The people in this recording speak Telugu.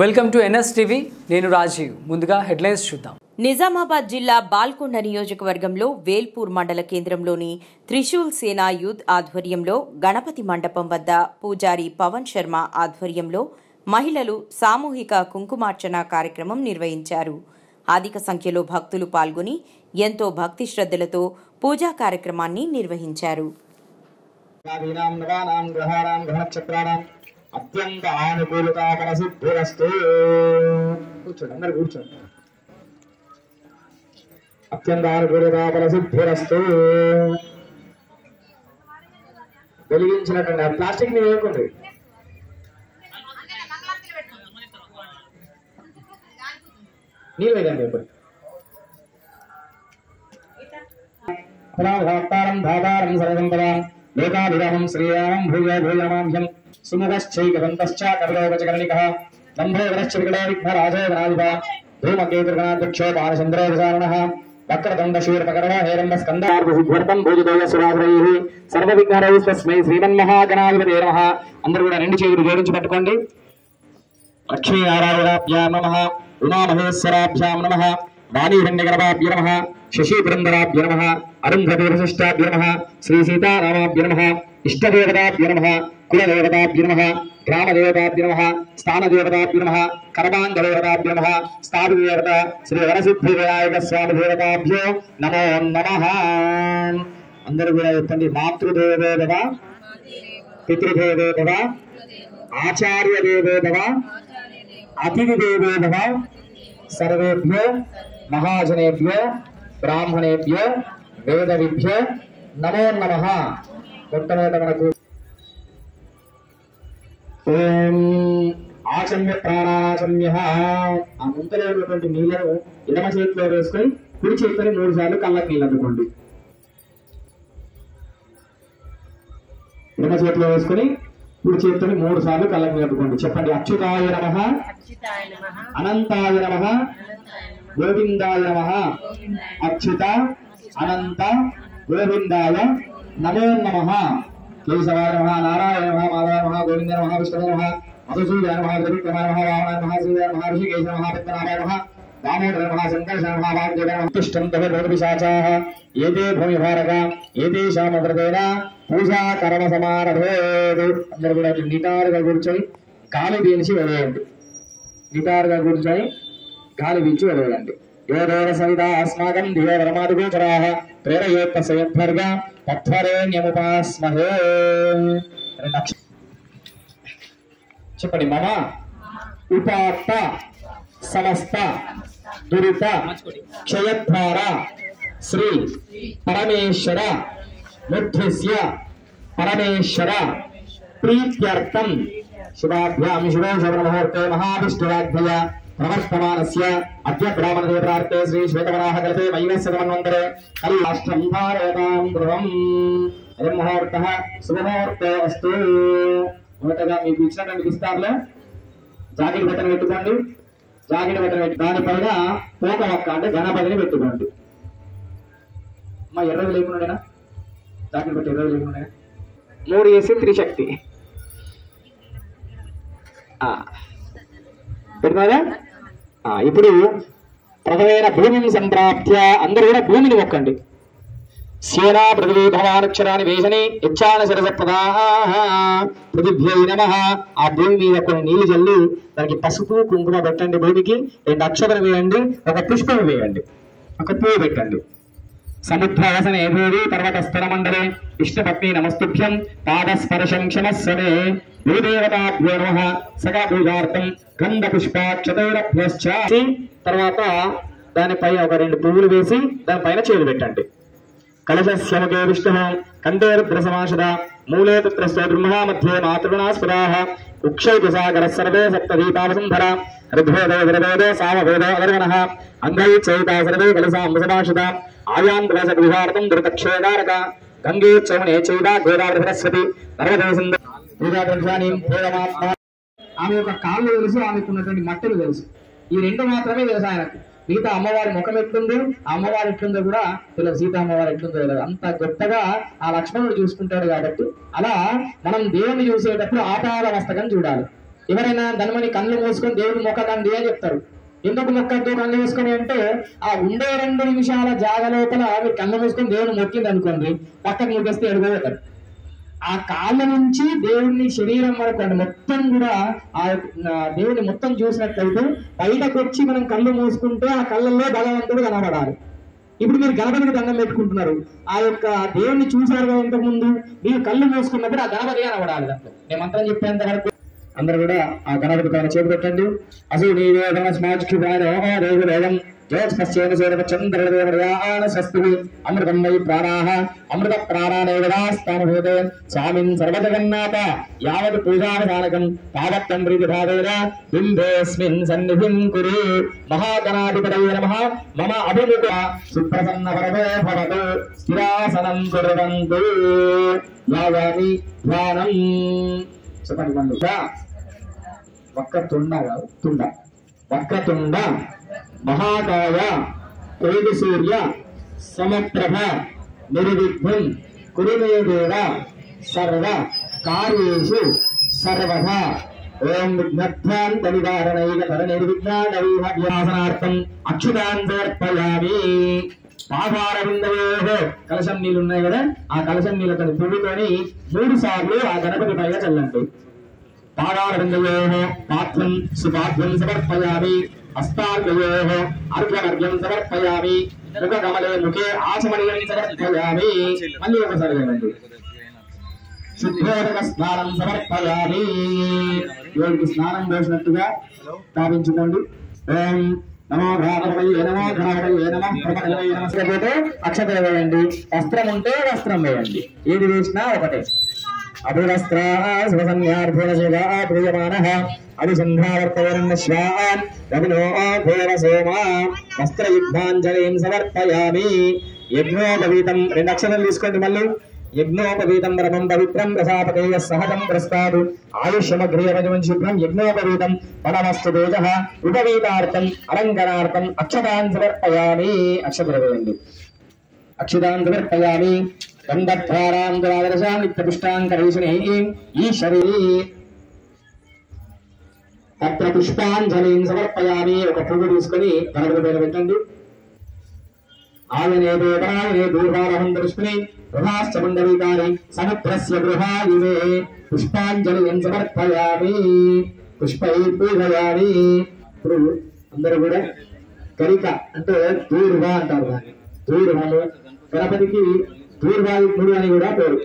వెల్కమ్ టు ఎన్ఎస్ టీవీ నేను రాజీవ్. ముందుగా హెడ్లైన్స్ చూద్దాం. నిజామాబాద్ జిల్లా బాల్కొండ నియోజకవర్గంలో వేల్పూర్ మండల కేంద్రంలోని త్రిశూల్ సేనా యూత్ ఆధ్వర్యంలో గణపతి మండపం వద్ద పూజారి పవన్ శర్మ ఆధ్వర్యంలో మహిళలు సామూహిక కుంకుమార్చన కార్యక్రమం నిర్వహించారు. అధిక సంఖ్యలో భక్తులు పాల్గొని ఎంతో భక్తి శ్రద్ధలతో పూజా కార్యక్రమాన్ని నిర్వహించారు. అత్యంత ఆనుకూలతా ఫలసిద్ధిరస్తు కూర్చోండి అందరు కూర్చోండి. అత్యంత ఆనుకూలతా ఫలసిద్ధిరస్తు వెలిగించినటువంటి ప్లాస్టిక్ని వేయకండి. నీళ్ళు వేయండి ఇప్పుడు. పురాభాక్తారం ధాతారం సర్వసంపదాం. లోకాభిరామం శ్రీరామం భూయ భూయమాభ్యం సుముఖశ్చైకదంతశ్చ కవిలోకచకర్ణికः లంభోదరశ్చ వికటో విఘ్నరాజో గణాధిప ధూమకేతుర్గణాధ్యక్షో బాలచంద్రో విచారణः వక్రదండశూర్పకరణ హేరంబ స్కందార్థం భోజదోయ సర్వ విఘ్నరై స్వస్మై శ్రీమన్మహాగణాధిపతే నమః అందరూ కూడా రెండు చేతులు జోడించి పెట్టుకోండి. లక్ష్మీనారాయణాభ్యాం నమ। ఉమామహేశ్వరాభ్యాం నమ। వాణీహిరణ్యగర్భాభ్య నమ శశీపురందరాభ్య నమ అరుంధదేవశిష్టాభ్య నమ శ్రీ సీతారామాభ్య నమ ఇష్టదేవతాభ్య నమ కులదేవతాభ్య నమ గ్రామదేవతాభ్య నమ స్థానదేవతాభ్య నమ కర్మాంగదేవతాభ్య నమ స్థాపిదేవత శ్రీ వరసిద్ధి వినాయక స్వామి దేవతాభ్యో నమో నమ అందరూ కూడా చెప్పండి మాతృదేవో భవ పితృదేవో భవ ఆచార్య దేవో భవ అతిథి దేవో సర్వేభ్యో మహాజనేభ్యో బ్రాహ్మణేభ్యో వేదవిభ్యో నమో నమ. మొట్టమొదట మనకు ఆచమ్య ప్రాణాచమ్య ఆ ముంతలో ఉన్నటువంటి నీళ్ళను ఎడమ చేతిలో వేసుకొని కుడి చేతిని మూడు సార్లు కళ్ళకి నీళ్ళు అందుకోండి ఎడమ చేతిలో వేసుకొని కుడి చేతిని మూడు సార్లు కళ్ళకి నిలుపుకోండి చెప్పండి. అచ్యుతాయ నమ. అనంతాయ నమ. గోవిందాయ నమ అచ్యుత అనంత గోవిందాయ నమో నమ కేశవాయ నమ నారాయణ నమ మాధవ నమ గోవింద నమ విష్ణు నమ మధుసూయ నమ త్రివిక్రమ నమ వామన నమ శ్రీయ నమ ఋషికేశ నమ పద్మనాభాయ నమ దామోదర నమ సంకర్షణ నమ వాగ్దేవ నమ తిష్టం తవ భూమిశాచాః ఏతే భూమి భారక ఏతేషామృతేన పూజా కర్మ సమారభేదు అందరూ కూడా నిటారుగా కూర్చొని గాలి పీల్చి వదిలేయండి నిటారుగా కూర్చొని గాలి పీల్చి వదలండి యోదేవ సవిత అస్మాకం ధియోరమాదిగోచరాः ప్రేరయేత్సయద్భర్గ తత్వరేణ్యముపాస్మహే రెండు అక్ష- చెప్పండి మమ ఉపాత్త సమస్త దురిత క్షయద్వార శ్రీ పరమేశ్వర ముద్ధిస్య పరమేశ్వర ప్రీత్యర్థం శుభాభ్యాం శుభోషభ ముహూర్తే మహావిష్ణురాధ్యయ ప్రవర్తమానస్య అద్య బ్రాహ్మణ శ్రీ శ్వేతవరాహ కల్పే వైనస్య సమన్వంతరే కల్లాష్టం భారతాం ధ్రువం ముహూర్త శుభముహూర్తే మొదటగా మీకు ఇచ్చినటువంటి విస్తారంలో జాకెట్ బట్టలు పెట్టుకోండి। జాకెట్ బట్టలు పెట్టి దానిపైన పోక మొక్క అంటే గణపతిని పెట్టుకోండి। మా ఎర్రవి లేకుండా జాకెట్ బట్టి ఎర్రవి లేకుండా మూడు వేసి త్రిశక్తి. పెడుతున్నారా ఇప్పుడు ప్రథమైన భూమిని సంప్రాప్త్య అందరూ కూడా భూమిని మొక్కండి. సేనా పృథివీ భవానక్షరాన్ని వేసని ఇచ్చాన శిరసప్రదా పృథివ్యై నమ. ఆ భూమి మీద కొన్ని నీళ్ళు చల్లి దానికి పసుపు కుంకుమ పెట్టండి భూమికి రెండు అక్షరం వేయండి ఒక పుష్పం వేయండి ఒక పువ్వు పెట్టండి. సముద్రాసనే భూమి పర్వత స్థిర ఇష్టపత్ని నమస్తుభ్యం. పాదస్పర్శం క్షమస్సనే భూదేవతాభ్యో నమ. సగా పూజార్థం. గంధ పుష్పాక్షతైరభ్యశ్చి తర్వాత దానిపై ఒక రెండు పువ్వులు వేసి దానిపైన చేరు పెట్టండి. కలశస్యముఖే విష్ణు. కంఠే రుద్రసమాషద మూలే తత్ర స్తోద్రుమహా మధ్యే మాతృణాస్పదా ఉక్షైక సాగర సర్వే సప్త దీపావసుంధర విరవేదో సామవేదో అగర్వణః అంగై చైతా సర్వే కలసాంబసమాషద ఆయాంధ్రస విహారతం దురితక్షేదారక గంగే చౌనే చైదా గోదావరి సరస్వతి నర్మదే సింధు ఆమె యొక్క కాళ్ళు తెలుసు ఆమెకు ఉన్నటువంటి మట్టలు తెలుసు. ఈ రెండు మాత్రమే తెలుసు ఆయనకు. మిగతా అమ్మవారి ముఖం ఎట్లుందో ఆ అమ్మవారు ఎట్లుందో కూడా తెలియదు. సీత అమ్మవారు ఎట్లుందో తెలియదు. అంత గొప్పగా ఆ లక్ష్మణుడు చూసుకుంటాడు కాబట్టి అలా మనం దేవుని చూసేటప్పుడు ఆపాద మస్తకం చూడాలి. ఎవరైనా ధనమని కళ్ళు మూసుకొని దేవుడు మొక్కకండి అని చెప్తారు. ఎందుకు మొక్కద్దు కళ్ళు మూసుకొని అంటే ఆ ఉండే రెండు నిమిషాల జాగ లోపల మీరు కళ్ళు మూసుకొని దేవుడు మొక్కింది అనుకోండి పక్కకు ముగ్గేస్తే ఎడుగుతారు ఆ కాళ్ళ నుంచి దేవుడిని శరీరం వరకు అంటే మొత్తం కూడా ఆ దేవుడిని మొత్తం చూసినట్లయితే బయటకు వచ్చి మనం కళ్ళు మూసుకుంటే ఆ కళ్ళల్లో భగవంతుడు కనబడాలి. ఇప్పుడు మీరు గణపతికి దండం పెట్టుకుంటున్నారు. ఆ యొక్క దేవుణ్ణి చూశారు కదా ఇంతకు ముందు మీరు కళ్ళు మూసుకున్నప్పుడు ఆ గణపతి కనబడాలి దాంట్లో. నేను మంత్రం చెప్పేంత వరకు అందరూ కూడా ఆ గణపతి పైన చేతి పెట్టండి. అసలు నీ వేదన స్మాజ్కి వేదం. జ్యోత్స్యేన సేవ అమృత ప్రాణానేవదాస్తానుభూతే స్వామిన్ సర్వజగన్నాథ. యావత్ పూజానుదానకం తావత్తం ప్రీతి భావేన. సన్నిధిం కురు. నమః. మమ అభిముఖ. సుప్రసన్న వరదో భవతు. స్థిరాసనం ధ్యానం. చెప్పండి మళ్ళీ వక్క తుండ కాదు తుండ వక్క తుండ మహాకాయ తేజ సూర్య సమప్రభ నిర్విఘ్నం కురుమేదేవ సర్వ కార్యేషు సర్వదా ఓం విఘ్నధ్వాంత నివారణైక తర నిర్విఘ్నార్థం అక్షుతాన్ సమర్పయామి పాదార కలశం నీళ్ళు ఉన్నాయి కదా ఆ కలశం నీళ్ళతో తుడుకొని మూడు సార్లు ఆ గణపతి పైగా చల్లండి. పాదారవిందయోः పాత్రం సుపాత్రం సమర్పయామి. హస్తార్ఘయోः అర్ఘ్యమర్ఘ్యం సమర్పయామి. ముఖకమలే ముఖే ఆచమనీయం సమర్పయామి. మళ్ళీ ఒకసారి వినండి శుద్ధోదక స్నానం సమర్పయామి. దేవుడికి స్నానం చేసినట్టుగా స్థాపించుకోండి. ఓం నమో అక్షతలు నమో గణపతయే నమస్తే వేయండి వస్త్రం ఉంటే వస్త్రం వేయండి ఏది వేసినా ఒకటే అభివస్త్రాసుసంధ్యార్భుణశివాభూయమానः అభిసంధ్యావర్తవరన్నశ్వాన్ రవినో భూయవ సోమా వస్త్రయుద్ధాంజలిం సమర్పయామి యజ్ఞోపవీతం రెండు అక్షరాలు తీసుకోండి మళ్ళీ యజ్ఞోపవీతం రమం పవిత్రం ప్రసాపతేయ సహజం ప్రస్తాదు. ఆయుష్యమగ్రియవజం శుభ్రం యజ్ఞోపవీతం. పరమస్తు తేజ ఉపవీతార్థం అలంకరార్థం అక్షతాన్ సమర్పయామి అక్షతలు వేయండి అక్షితాన్ సమర్పయామి గంధద్వారాంధ్రాదర్శాన్ నిత్యపుష్టాంకరేషునే ఈశ్వరీ. తత్ర పుష్పాంజలిం సమర్పయామి. ఒక పువ్వు తీసుకొని గణపతి పైన పెట్టండి. ఆయనే దేవాయనే దూర్వారహం దృష్టిని గృహాశ్చ పుండరీకాని సముద్రస్య గృహాయువే పుష్పాంజలియం సమర్పయామి పుష్పై పూజయామి ఇప్పుడు అందరూ కూడా కరిక అంటే దూర్వ అంటారు దాన్ని. దూర్వము గణపతికి దూర్వాయుడు అని కూడా పేరు.